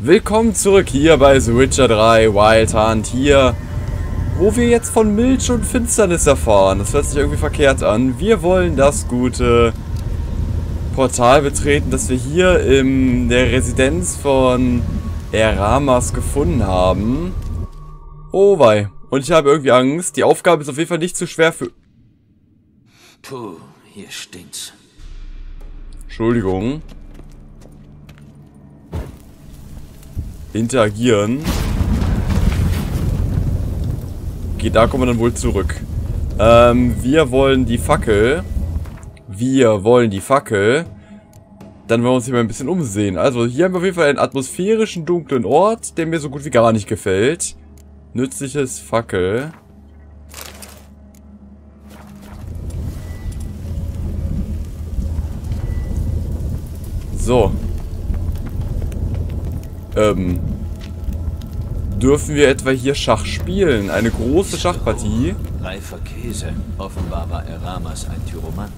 Willkommen zurück hier bei The Witcher 3 Wild Hunt hier, wo wir jetzt von Milch und Finsternis erfahren. Das hört sich irgendwie verkehrt an. Wir wollen das gute Portal betreten, das wir hier in der Residenz von Eramas gefunden haben. Oh wei. Und ich habe irgendwie Angst. Die Aufgabe ist auf jeden Fall nicht zu schwer für... Puh, hier stinkt's. Entschuldigung. Interagieren. Okay, da kommen wir dann wohl zurück. Ähm, wir wollen die Fackel. Wir wollen die Fackel. Dann wollen wir uns hier mal ein bisschen umsehen. Also, hier haben wir auf jeden Fall einen atmosphärischen, dunklen Ort, der mir so gut wie gar nicht gefällt. Nützliches Fackel. So. Ähm. Dürfen wir etwa hier Schach spielen? Eine große Schachpartie? Reifer Käse. Offenbar war Eramas ein Tyromant.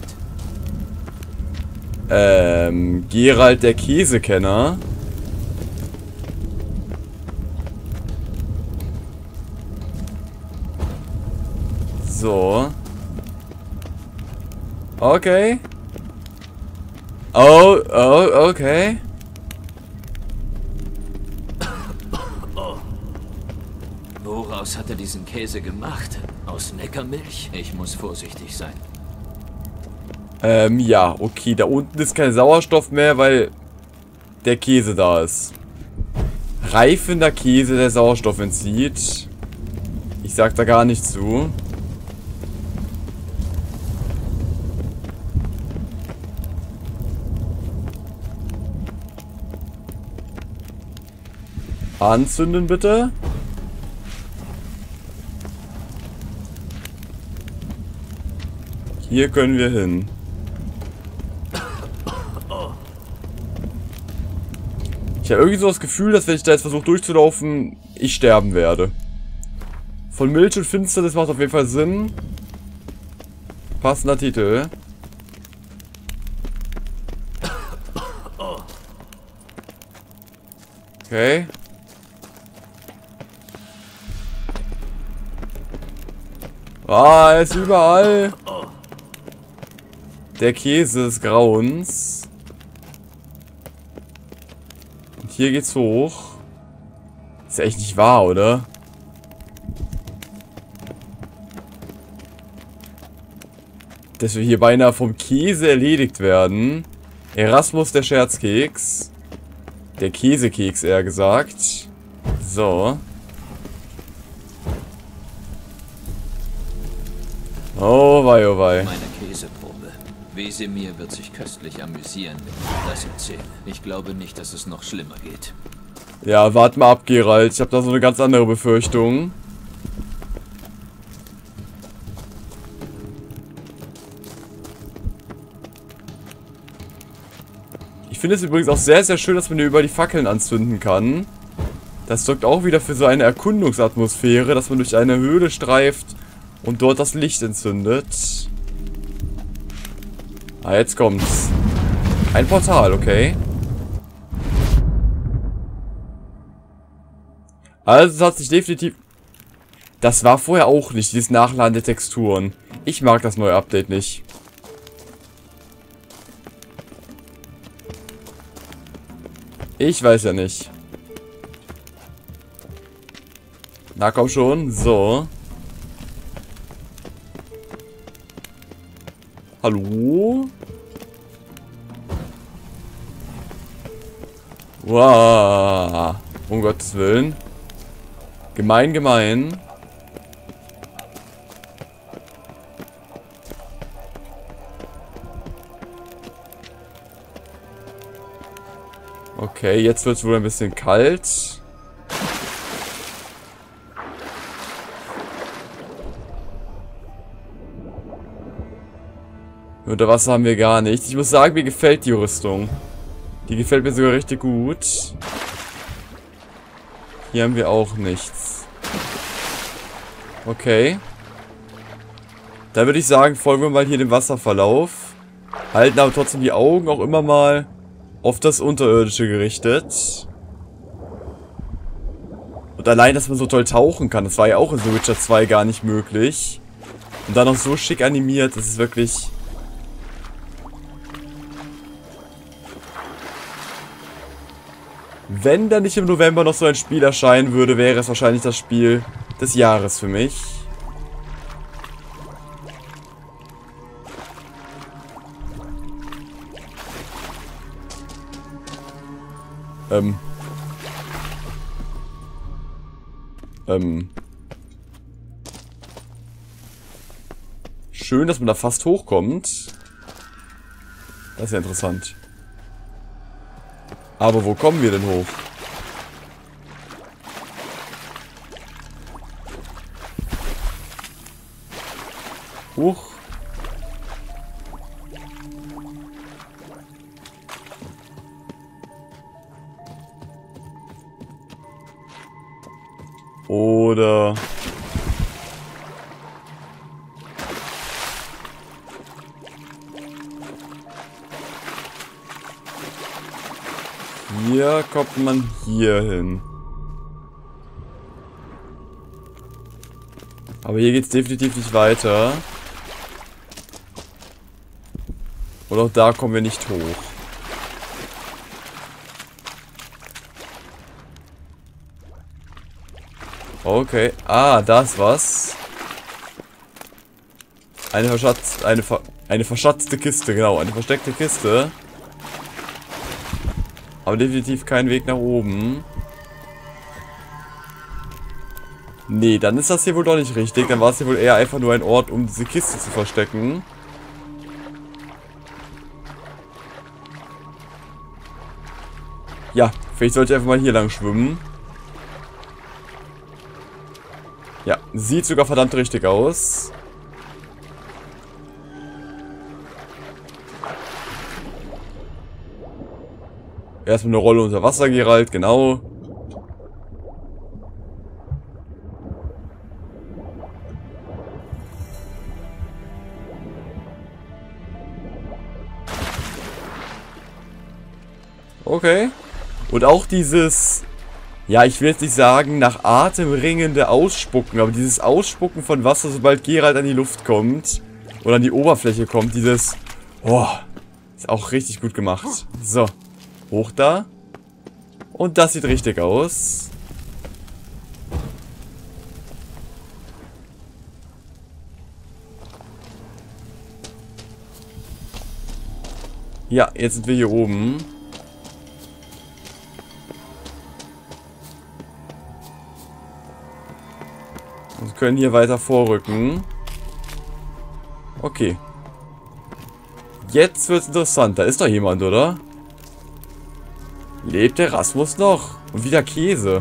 Ähm, Gerald der Käsekenner. So. Okay. Oh, oh, okay. Woraus hat er diesen Käse gemacht? Aus Neckermilch? Ich muss vorsichtig sein. Ähm, ja, okay. Da unten ist kein Sauerstoff mehr, weil der Käse da ist. Reifender Käse, der Sauerstoff entzieht. Ich sag da gar nicht zu. Anzünden bitte. Hier können wir hin. Ich habe irgendwie so das Gefühl, dass wenn ich da jetzt versuche durchzulaufen, ich sterben werde. Von Milch und Finsternis macht auf jeden Fall Sinn. Passender Titel. Okay. Ah, er ist überall. Der Käse des Grauens. Und hier geht's hoch. Ist ja echt nicht wahr, oder? Dass wir hier beinahe vom Käse erledigt werden. Erasmus der Scherzkeks. Der Käsekeks, eher gesagt. So. Oh wei, oh wei. Meine Käseprobe. Wesemir wird sich köstlich amüsieren, ich das erzähle. Ich glaube nicht, dass es noch schlimmer geht. Ja, wart mal ab, Gerald. Ich habe da so eine ganz andere Befürchtung. Ich finde es übrigens auch sehr, sehr schön, dass man hier über die Fackeln anzünden kann. Das sorgt auch wieder für so eine Erkundungsatmosphäre, dass man durch eine Höhle streift und dort das Licht entzündet. Ah, jetzt kommt's. Ein Portal, okay. Also es hat sich definitiv... Das war vorher auch nicht, dieses Nachladen der Texturen. Ich mag das neue Update nicht. Ich weiß ja nicht. Na komm schon, so. Hallo? Wow. Um Gottes Willen. Gemein, gemein. Okay, jetzt wird es wohl ein bisschen kalt. Unter Wasser haben wir gar nichts. Ich muss sagen, mir gefällt die Rüstung. Die gefällt mir sogar richtig gut. Hier haben wir auch nichts. Okay. Dann würde ich sagen, folgen wir mal hier dem Wasserverlauf. Halten aber trotzdem die Augen auch immer mal auf das Unterirdische gerichtet. Und allein, dass man so toll tauchen kann, das war ja auch in The Witcher 2 gar nicht möglich. Und dann noch so schick animiert, das ist wirklich... Wenn da nicht im November noch so ein Spiel erscheinen würde, wäre es wahrscheinlich das Spiel des Jahres für mich. Ähm. Ähm. Schön, dass man da fast hochkommt. Das ist ja interessant. Aber wo kommen wir denn hoch? Hoch. Hier kommt man hier hin. Aber hier geht's definitiv nicht weiter. Und auch da kommen wir nicht hoch. Okay. Ah, das was. Eine verschatzt, eine, ver eine verschatzte Kiste, genau, eine versteckte Kiste. Aber definitiv kein Weg nach oben. Nee, dann ist das hier wohl doch nicht richtig. Dann war es hier wohl eher einfach nur ein Ort, um diese Kiste zu verstecken. Ja, vielleicht sollte ich einfach mal hier lang schwimmen. Ja, sieht sogar verdammt richtig aus. Erstmal eine Rolle unter Wasser, Geralt, genau. Okay. Und auch dieses ja, ich will jetzt nicht sagen, nach Atem ringende Ausspucken, aber dieses Ausspucken von Wasser, sobald Geralt an die Luft kommt oder an die Oberfläche kommt, dieses, oh, ist auch richtig gut gemacht. So, hoch da. Und das sieht richtig aus. Ja, jetzt sind wir hier oben. Und können hier weiter vorrücken. Okay. Jetzt wird's interessant. Da ist doch jemand, oder? Lebt der Rasmus noch? Und wieder Käse.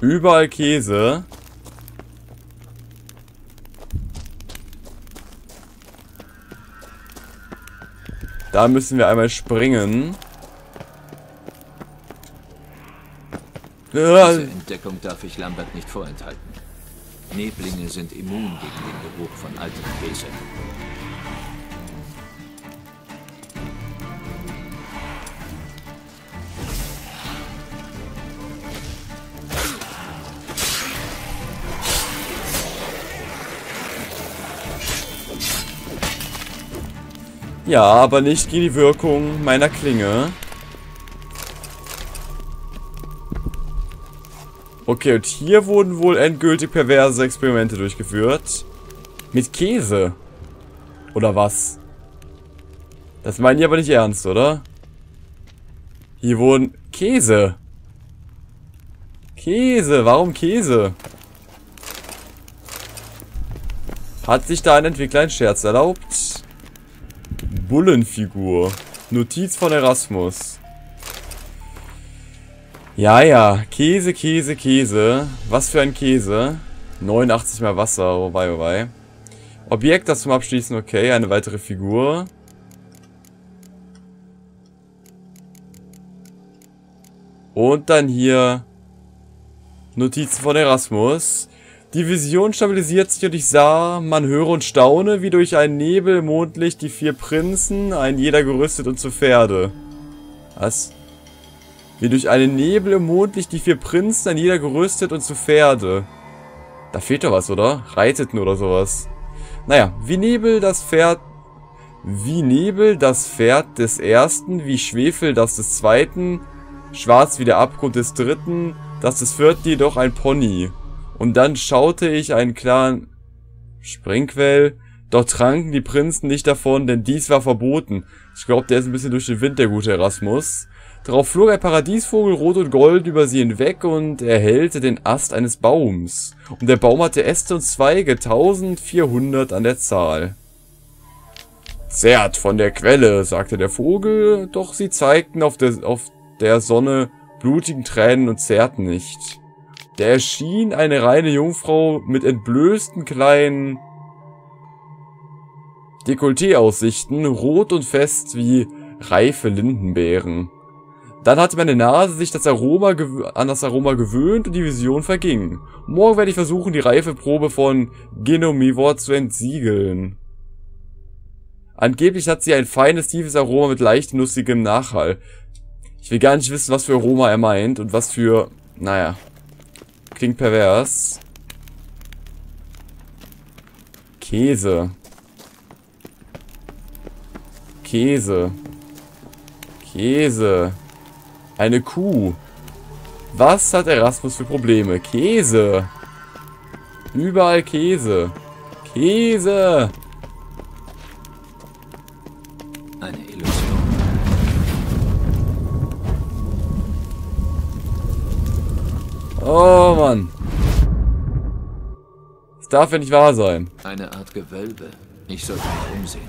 Überall Käse. Da müssen wir einmal springen. Diese Entdeckung darf ich Lambert nicht vorenthalten. Neblinge sind immun gegen den Geruch von altem Käse. Ja, aber nicht gegen die Wirkung meiner Klinge. Okay, und hier wurden wohl endgültig perverse Experimente durchgeführt. Mit Käse. Oder was? Das meinen die aber nicht ernst, oder? Hier wurden... Käse. Käse. Warum Käse? Hat sich da ein Entwickler einen Scherz erlaubt? Bullenfigur. Notiz von Erasmus. Ja, ja. Käse, Käse, Käse. Was für ein Käse. 89 mal Wasser. Oh wei, oh wei. Objekt, das zum Abschließen. Okay, eine weitere Figur. Und dann hier Notizen von Erasmus. Die Vision stabilisiert sich und ich sah, man höre und staune, wie durch einen Nebel Mondlicht die vier Prinzen, ein jeder gerüstet und zu Pferde. Was? Wie durch einen Nebel im die vier Prinzen, ein jeder gerüstet und zu Pferde. Da fehlt doch was, oder? Reiteten oder sowas. Naja, wie Nebel das Pferd... Wie Nebel das Pferd des ersten, wie Schwefel das des zweiten, schwarz wie der Abgrund des dritten, das des vierten jedoch ein Pony. Und dann schaute ich einen klaren Springquell, doch tranken die Prinzen nicht davon, denn dies war verboten. Ich glaube, der ist ein bisschen durch den Wind, der gute Erasmus. Darauf flog ein Paradiesvogel rot und gold über sie hinweg und erhellte den Ast eines Baums. Und der Baum hatte Äste und Zweige, 1400 an der Zahl. Zerrt von der Quelle, sagte der Vogel, doch sie zeigten auf der, auf der Sonne blutigen Tränen und zerrten nicht. Da erschien eine reine Jungfrau mit entblößten kleinen Dekolleté-Aussichten, rot und fest wie reife Lindenbeeren. Dann hatte meine Nase sich das Aroma an das Aroma gewöhnt und die Vision verging. Morgen werde ich versuchen, die Reifeprobe von Genomivore zu entsiegeln. Angeblich hat sie ein feines, tiefes Aroma mit leicht nussigem Nachhall. Ich will gar nicht wissen, was für Aroma er meint und was für... Naja. Klingt pervers. Käse. Käse. Käse. Eine Kuh. Was hat Erasmus für Probleme? Käse. Überall Käse. Käse. Oh Mann. Das darf ja nicht wahr sein. Eine Art Gewölbe. Ich sollte mich umsehen.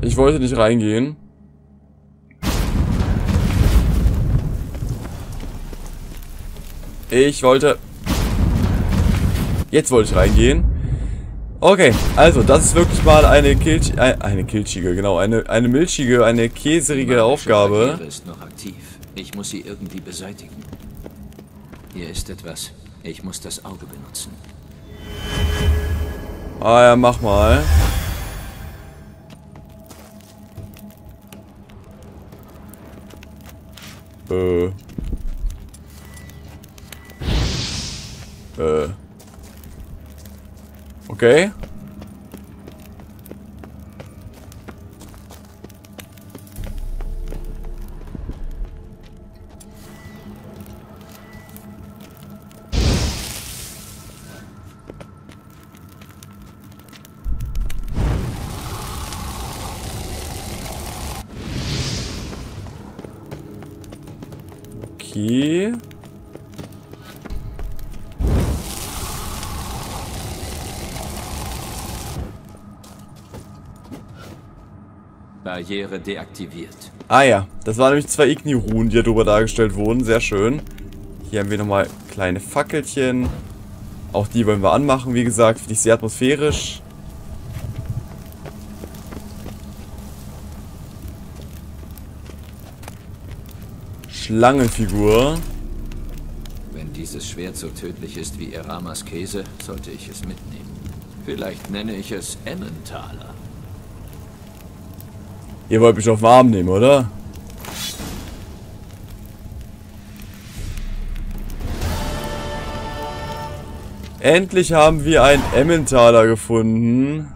Ich wollte nicht reingehen. Ich wollte... Jetzt wollte ich reingehen. Okay, also das ist wirklich mal eine Kilch... Eine kilchige, genau. Eine, eine milchige, eine käserige Aufgabe. ist noch aktiv. Ich muss sie irgendwie beseitigen. Hier ist etwas. Ich muss das Auge benutzen. Ah ja, mach mal. Äh. Äh. Okay. Okay. Barriere deaktiviert. Ah ja, das waren nämlich zwei Igni-Ruhen, die hier drüber dargestellt wurden. Sehr schön. Hier haben wir nochmal kleine Fackelchen. Auch die wollen wir anmachen, wie gesagt. Finde ich sehr atmosphärisch. Schlangenfigur. Wenn dieses Schwert so tödlich ist wie Eramas Käse, sollte ich es mitnehmen. Vielleicht nenne ich es Emmentaler. Ihr wollt mich auf warm nehmen, oder? Endlich haben wir einen Emmentaler gefunden.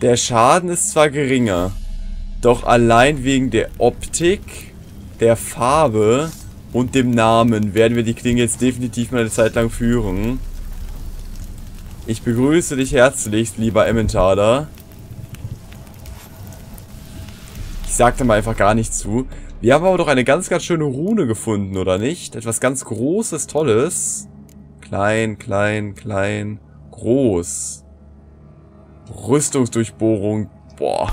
Der Schaden ist zwar geringer, doch allein wegen der Optik, der Farbe und dem Namen werden wir die Klinge jetzt definitiv mal eine Zeit lang führen. Ich begrüße dich herzlichst, lieber Emmentaler. Ich sagte mal einfach gar nichts zu. Wir haben aber doch eine ganz, ganz schöne Rune gefunden, oder nicht? Etwas ganz Großes, Tolles. Klein, klein, klein, groß. Rüstungsdurchbohrung. Boah.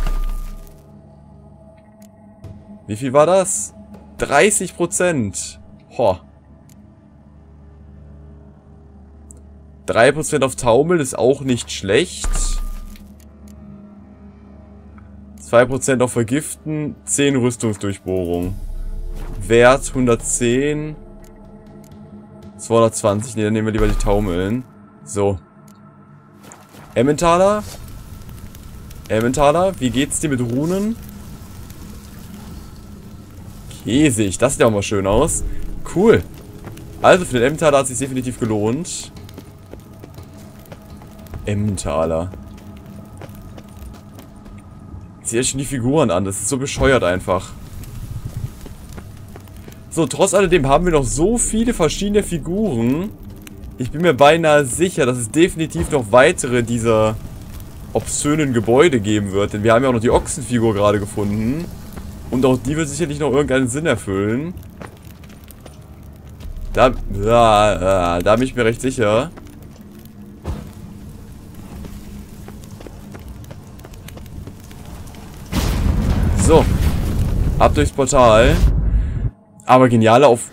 Wie viel war das? 30 Prozent. Ho. 3% auf Taumel ist auch nicht schlecht. 2% auf Vergiften, 10 Rüstungsdurchbohrung. Wert 110. 220. Ne, dann nehmen wir lieber die Taumeln. So. Emmentaler? Emmentaler, wie geht's dir mit Runen? Käsig, das sieht auch mal schön aus. Cool. Also für den Emmentaler hat es sich definitiv gelohnt. Emmentaler. Sieh euch schon die Figuren an, das ist so bescheuert einfach. So, trotz alledem haben wir noch so viele verschiedene Figuren. Ich bin mir beinahe sicher, dass es definitiv noch weitere dieser obszönen Gebäude geben wird. Denn wir haben ja auch noch die Ochsenfigur gerade gefunden. Und auch die wird sicherlich noch irgendeinen Sinn erfüllen. Da, da, da bin ich mir recht sicher. Ab durchs Portal. Aber geniale auf...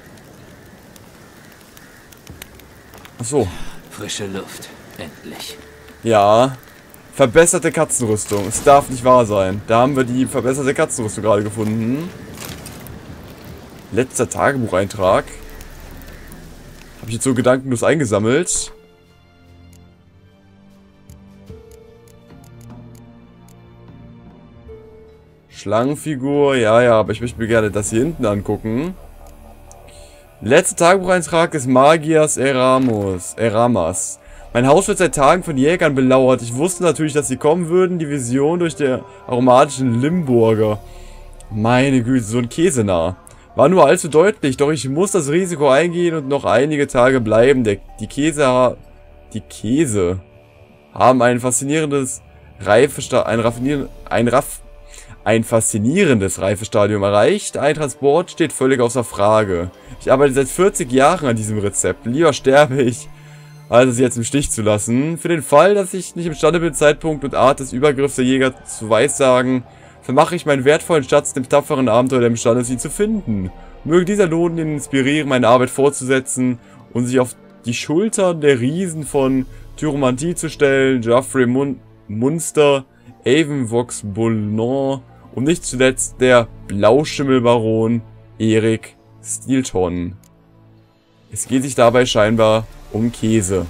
Achso. Frische Luft. Endlich. Ja. Verbesserte Katzenrüstung. Es darf nicht wahr sein. Da haben wir die verbesserte Katzenrüstung gerade gefunden. Letzter Tagebucheintrag. Habe ich jetzt so gedankenlos eingesammelt. Schlangenfigur, ja, ja, aber ich möchte mir gerne das hier hinten angucken. Letzter Tagebucheintrag des Magiers Eramus, Eramas. Mein Haus wird seit Tagen von Jägern belauert. Ich wusste natürlich, dass sie kommen würden. Die Vision durch den aromatischen Limburger. Meine Güte, so ein Käse nah. War nur allzu deutlich, doch ich muss das Risiko eingehen und noch einige Tage bleiben. Der, die Käse... Die Käse haben ein faszinierendes Reifestadium... Ein raffinieren... Ein Raff... Ein faszinierendes Reifestadium erreicht. Ein Transport steht völlig außer Frage. Ich arbeite seit 40 Jahren an diesem Rezept. Lieber sterbe ich, als sie jetzt im Stich zu lassen. Für den Fall, dass ich nicht imstande bin, Zeitpunkt und Art des Übergriffs der Jäger zu weissagen, vermache ich meinen wertvollen Schatz dem tapferen Abenteuer, der imstande ist, ihn zu finden. Möge dieser Lohn ihn inspirieren, meine Arbeit fortzusetzen und sich auf die Schultern der Riesen von Tyromantie zu stellen, Geoffrey Mun Munster, Avonvox Bouillon und nicht zuletzt der Blauschimmelbaron Erik Stilton. Es geht sich dabei scheinbar um Käse.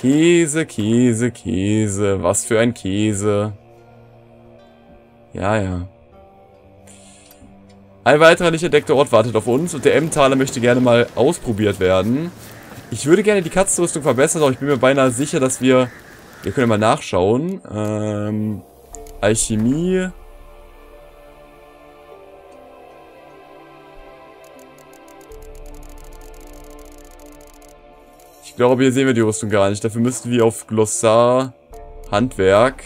Käse, Käse, Käse. Was für ein Käse. Ja, ja. Ein weiterer nicht entdeckter Ort wartet auf uns und der Emmentaler möchte gerne mal ausprobiert werden. Ich würde gerne die Katzenrüstung verbessern, aber ich bin mir beinahe sicher, dass wir wir können mal nachschauen. Ähm, Alchemie. Ich glaube, hier sehen wir die Rüstung gar nicht. Dafür müssten wir auf Glossar Handwerk.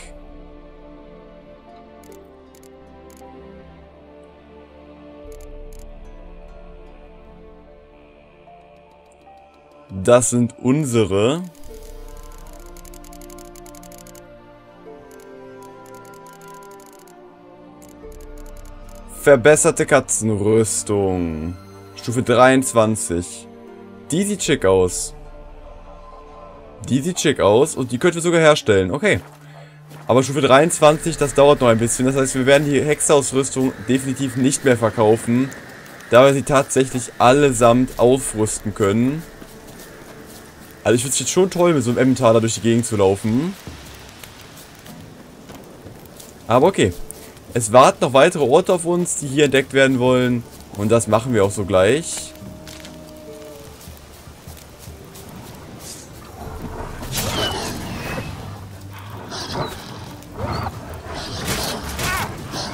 Das sind unsere. Verbesserte Katzenrüstung. Stufe 23. Die sieht schick aus. Die sieht schick aus und die könnten wir sogar herstellen. Okay. Aber Stufe 23, das dauert noch ein bisschen. Das heißt, wir werden die Hexerausrüstung definitiv nicht mehr verkaufen. Da wir sie tatsächlich allesamt aufrüsten können. Also ich finde es jetzt schon toll, mit so einem Emmentaler durch die Gegend zu laufen. Aber okay. Es warten noch weitere Orte auf uns, die hier entdeckt werden wollen. Und das machen wir auch so gleich.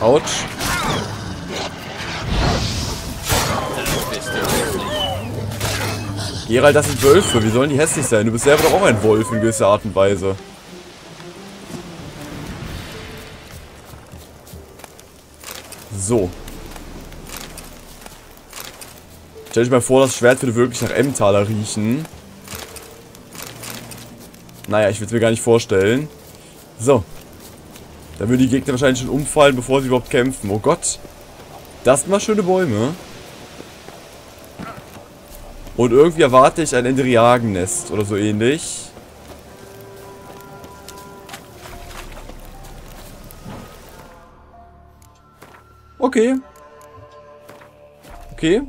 Autsch. Gerald, das sind Wölfe. Wie sollen die hässlich sein? Du bist selber doch auch ein Wolf in gewisser Art und Weise. So. Stell dich mal vor, das Schwert würde wirklich nach Emmentaler riechen. Naja, ich will es mir gar nicht vorstellen. So. Dann würden die Gegner wahrscheinlich schon umfallen, bevor sie überhaupt kämpfen. Oh Gott. Das sind mal schöne Bäume. Und irgendwie erwarte ich ein Endriagennest oder so ähnlich. Okay. Okay.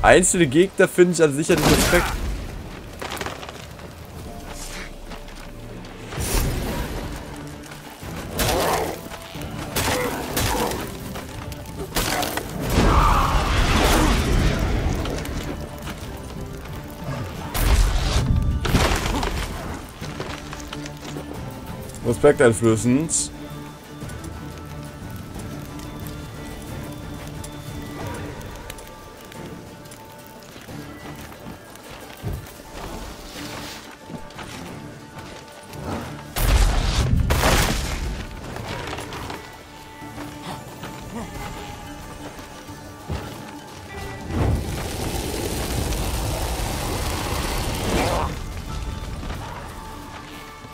Einzelne Gegner finde ich an sich ja Respekt. Respekt einflößend.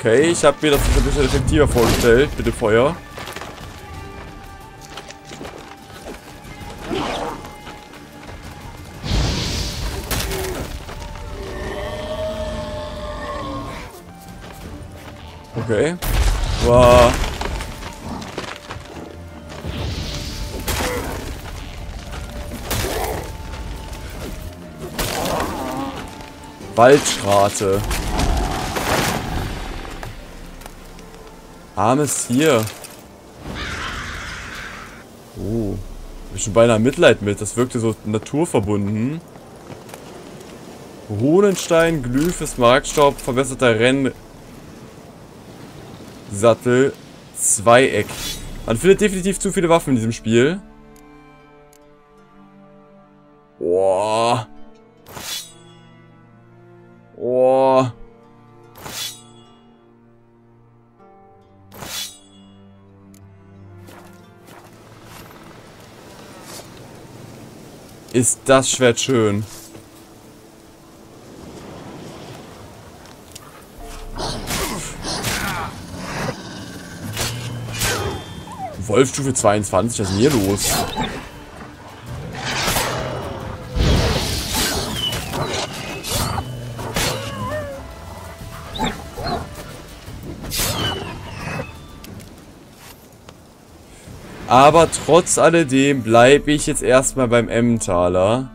Okay, ich habe mir das ein bisschen effektiver vorgestellt mit dem Feuer. Okay. Wow. Waldschrate. Armes Tier. Oh. Ich schon beinahe Mitleid mit. Das wirkte so naturverbunden. Hohnenstein, Glyphes, Markstaub, verbesserter Rennsattel, Zweieck. Man findet definitiv zu viele Waffen in diesem Spiel. Ist das Schwert schön. Wolfstufe 22, was ist denn hier los? Aber trotz alledem bleibe ich jetzt erstmal beim Emmentaler.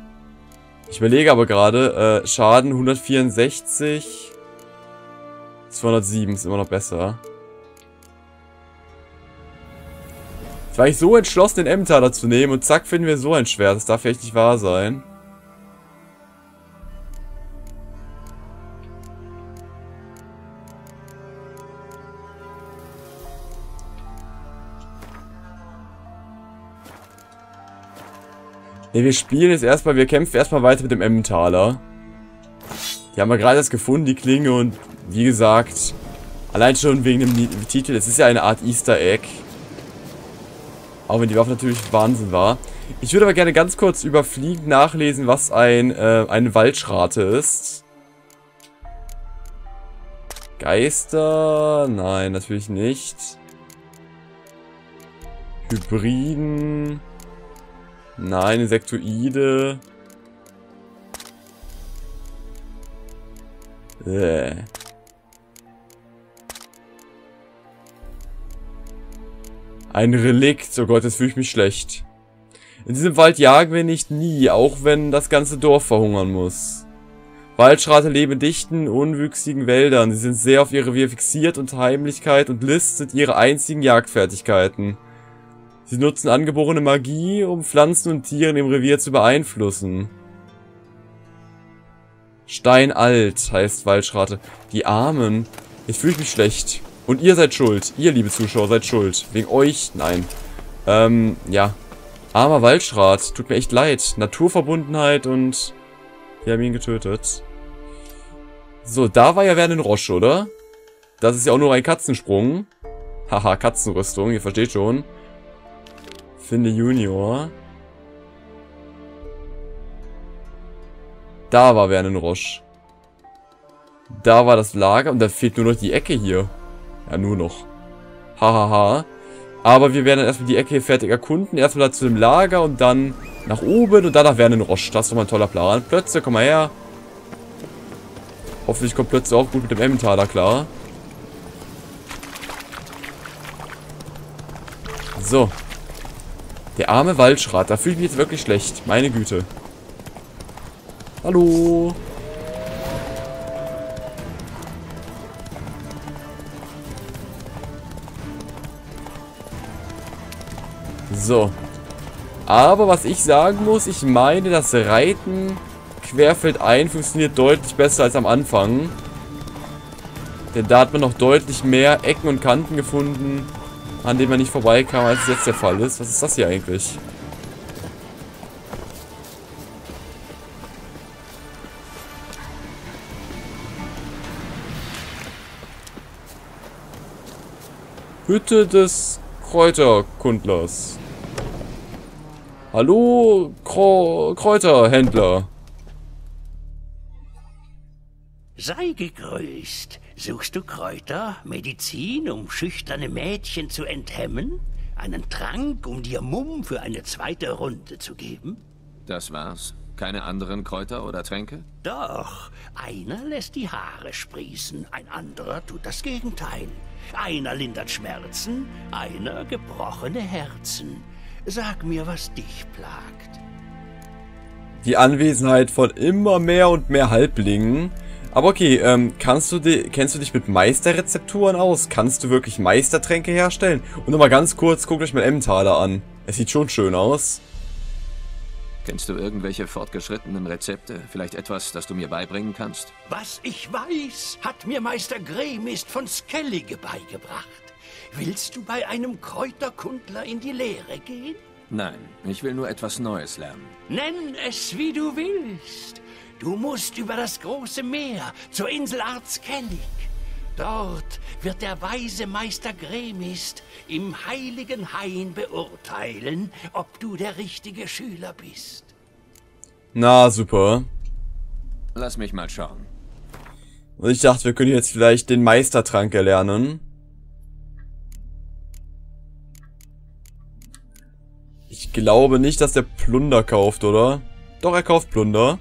Ich überlege aber gerade, äh, Schaden 164, 207 ist immer noch besser. Jetzt war ich so entschlossen, den Emmentaler zu nehmen und zack finden wir so ein Schwert. Das darf ja echt nicht wahr sein. Ne, wir spielen jetzt erstmal, wir kämpfen erstmal weiter mit dem Emmentaler. Die haben wir gerade erst gefunden, die Klinge und wie gesagt, allein schon wegen dem Titel, es ist ja eine Art Easter Egg. Auch wenn die Waffe natürlich Wahnsinn war. Ich würde aber gerne ganz kurz überfliegend nachlesen, was ein, äh, eine Waldschrate ist. Geister? Nein, natürlich nicht. Hybriden. Nein, Insektoide. Äh. Ein Relikt. Oh Gott, jetzt fühle ich mich schlecht. In diesem Wald jagen wir nicht nie, auch wenn das ganze Dorf verhungern muss. Waldschrate leben in dichten, unwüchsigen Wäldern. Sie sind sehr auf ihre Revier fixiert und Heimlichkeit und List sind ihre einzigen Jagdfertigkeiten. Sie nutzen angeborene Magie, um Pflanzen und Tiere im Revier zu beeinflussen. Steinalt heißt Waldschrate. Die Armen. Jetzt fühle ich mich schlecht. Und ihr seid schuld. Ihr, liebe Zuschauer, seid schuld. Wegen euch? Nein. Ähm, ja. Armer Waldschrat. Tut mir echt leid. Naturverbundenheit und... Wir haben ihn getötet. So, da war ja Werner Roche, oder? Das ist ja auch nur ein Katzensprung. Haha, Katzenrüstung, ihr versteht schon. Finde Junior. Da war Werner Roche. Da war das Lager und da fehlt nur noch die Ecke hier. Ja, nur noch. Hahaha. Ha, ha. Aber wir werden dann erstmal die Ecke hier fertig erkunden. Erstmal da zu dem Lager und dann nach oben und dann nach Werner Roche. Das ist doch mal ein toller Plan. Plötze, komm mal her. Hoffentlich kommt Plötze auch gut mit dem Emmentaler klar. So. Der arme Waldschrat, da fühle ich mich jetzt wirklich schlecht. Meine Güte. Hallo. So. Aber was ich sagen muss, ich meine, das Reiten querfeldein funktioniert deutlich besser als am Anfang. Denn da hat man noch deutlich mehr Ecken und Kanten gefunden, an denen man nicht vorbeikam, als es jetzt der Fall ist. Was ist das hier eigentlich? Hütte des Kräuterkundlers. Hallo, Kräuterhändler. Sei gegrüßt. Suchst du Kräuter, Medizin, um schüchterne Mädchen zu enthemmen? Einen Trank, um dir Mumm für eine zweite Runde zu geben? Das war's? Keine anderen Kräuter oder Tränke? Doch. Einer lässt die Haare sprießen, ein anderer tut das Gegenteil. Einer lindert Schmerzen, einer gebrochene Herzen. Sag mir, was dich plagt. Die Anwesenheit von immer mehr und mehr Halblingen. Aber okay, ähm, kannst du kennst du dich mit Meisterrezepturen aus? Kannst du wirklich Meistertränke herstellen? Und nochmal ganz kurz, guckt euch mal Emmentaler an. Es sieht schon schön aus. Kennst du irgendwelche fortgeschrittenen Rezepte? Vielleicht etwas, das du mir beibringen kannst? Was ich weiß, hat mir Meister Gremist von Skellige beigebracht. Willst du bei einem Kräuterkundler in die Lehre gehen? Nein, ich will nur etwas Neues lernen. Nenn es, wie du willst. Du musst über das große Meer zur Insel Arzkellig. Dort wird der weise Meister Gremist im heiligen Hain beurteilen, ob du der richtige Schüler bist. Na, super. Lass mich mal schauen. Und ich dachte, wir können jetzt vielleicht den Meistertrank erlernen. Ich glaube nicht, dass der Plunder kauft, oder? Doch, er kauft Plunder.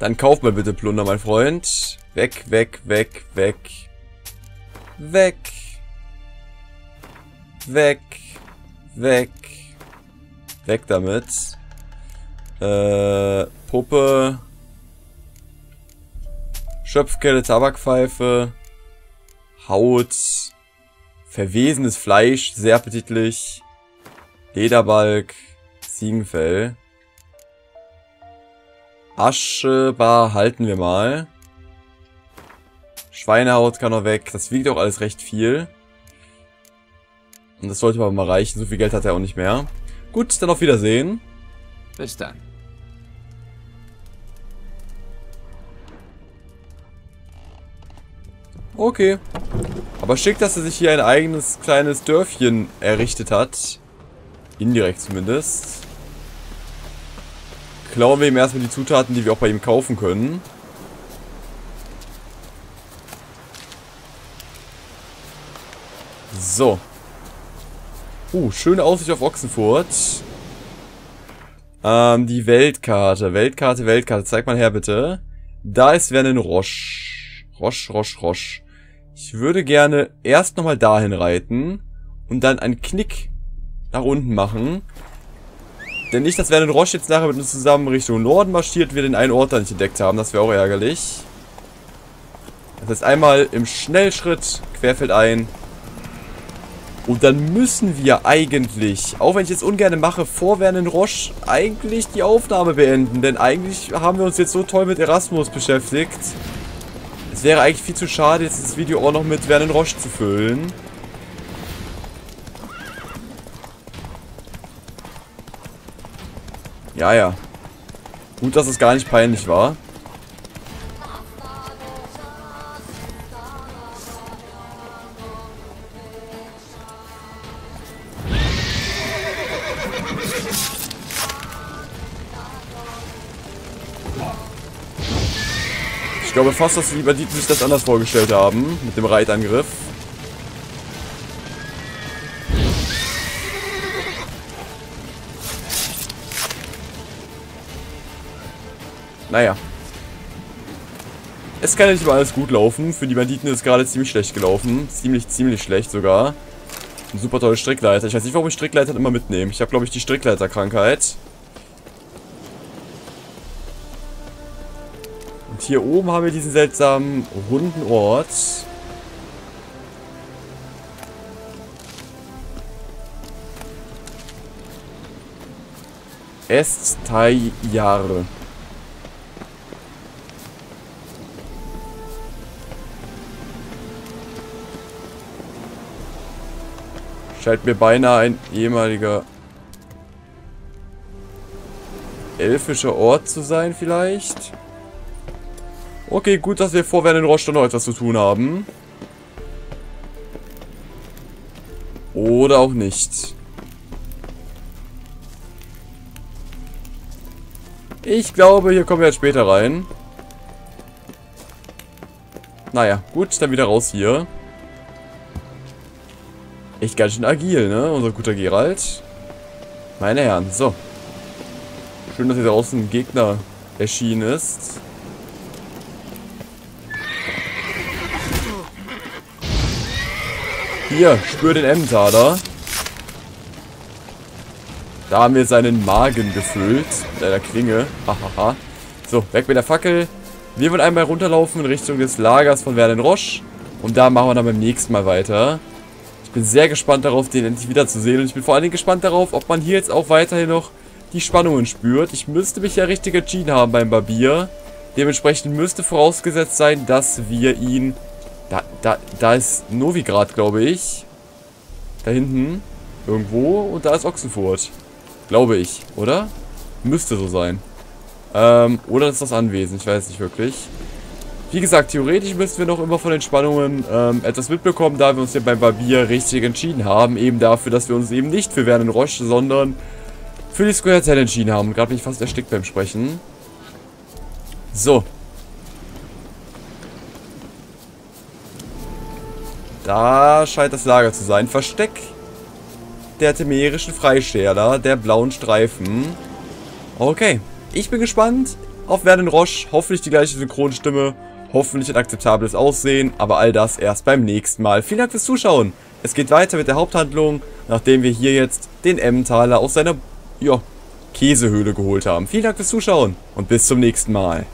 Dann kauf mal bitte Plunder, mein Freund. Weg, weg, weg, weg. Weg. Weg. Weg. Weg damit. Äh, Puppe. Schöpfkelle, Tabakpfeife. Haut. Verwesenes Fleisch, sehr appetitlich. Lederbalg. Ziegenfell. Aschebar halten wir mal. Schweinehaut kann noch weg. Das wiegt auch alles recht viel. Und das sollte aber mal reichen. So viel Geld hat er auch nicht mehr. Gut, dann auf Wiedersehen. Bis dann. Okay. Aber schick, dass er sich hier ein eigenes kleines Dörfchen errichtet hat. Indirekt zumindest. Klauen wir ihm erstmal die Zutaten, die wir auch bei ihm kaufen können. So. Uh, schöne Aussicht auf Ochsenfurt. Ähm, die Weltkarte. Weltkarte, Weltkarte. Zeig mal her, bitte. Da ist Vernon Roche. Roche, Roche, Roche. Ich würde gerne erst nochmal dahin reiten und dann einen Knick nach unten machen. Denn nicht, dass Vernon Roche jetzt nachher mit uns zusammen Richtung Norden marschiert, wir den einen Ort da nicht entdeckt haben. Das wäre auch ärgerlich. Das heißt einmal im Schnellschritt, querfeldein, und dann müssen wir eigentlich, auch wenn ich jetzt ungern mache, vor Vernon Roche eigentlich die Aufnahme beenden. Denn eigentlich haben wir uns jetzt so toll mit Erasmus beschäftigt. Es wäre eigentlich viel zu schade, jetzt das Video auch noch mit Vernon Roche zu füllen. Ja, ja. Gut, dass es gar nicht peinlich war. Ich glaube fast, dass die Banditen sich das anders vorgestellt haben, mit dem Reitangriff. Naja. Es kann ja nicht immer alles gut laufen. Für die Banditen ist gerade ziemlich schlecht gelaufen. Ziemlich, ziemlich schlecht sogar. Ein super tolle Strickleiter. Ich weiß nicht, warum ich Strickleiter immer mitnehme. Ich habe, glaube ich, die Strickleiterkrankheit. Und hier oben haben wir diesen seltsamen runden Ort. Estajare. Scheint mir beinahe ein ehemaliger elfischer Ort zu sein vielleicht. Okay, gut, dass wir vor Werden Rostock noch etwas zu tun haben. Oder auch nicht. Ich glaube, hier kommen wir jetzt später rein. Naja, gut, dann wieder raus hier. Echt ganz schön agil, ne? Unser guter Geralt. Meine Herren, so. Schön, dass hier draußen ein Gegner erschienen ist. Hier, spür den Emmentaler. Da haben wir seinen Magen gefüllt. Mit einer Klinge. Hahaha. so, weg mit der Fackel. Wir wollen einmal runterlaufen in Richtung des Lagers von Verden Roche. Und da machen wir dann beim nächsten Mal weiter. Ich bin sehr gespannt darauf, den endlich wiederzusehen. Und ich bin vor allen Dingen gespannt darauf, ob man hier jetzt auch weiterhin noch die Spannungen spürt. Ich müsste mich ja richtig entschieden haben beim Barbier. Dementsprechend müsste vorausgesetzt sein, dass wir ihn... Da, da, da ist Novigrad, glaube ich. Da hinten. Irgendwo. Und da ist Ochsenfurt. Glaube ich, oder? Müsste so sein. Ähm, oder ist das Anwesen? Ich weiß nicht wirklich. Wie gesagt, theoretisch müssten wir noch immer von den Spannungen ähm, etwas mitbekommen, da wir uns ja beim Barbier richtig entschieden haben. Eben dafür, dass wir uns eben nicht für Vernon Roche, sondern für die Square 10 entschieden haben. Gerade bin ich fast erstickt beim Sprechen. So. Da scheint das Lager zu sein. Versteck der temerischen Freisteher, der blauen Streifen. Okay. Ich bin gespannt auf Vernon Roche. Hoffentlich die gleiche Synchronstimme hoffentlich ein akzeptables Aussehen, aber all das erst beim nächsten Mal. Vielen Dank fürs Zuschauen. Es geht weiter mit der Haupthandlung, nachdem wir hier jetzt den Emmentaler aus seiner, ja, Käsehöhle geholt haben. Vielen Dank fürs Zuschauen und bis zum nächsten Mal.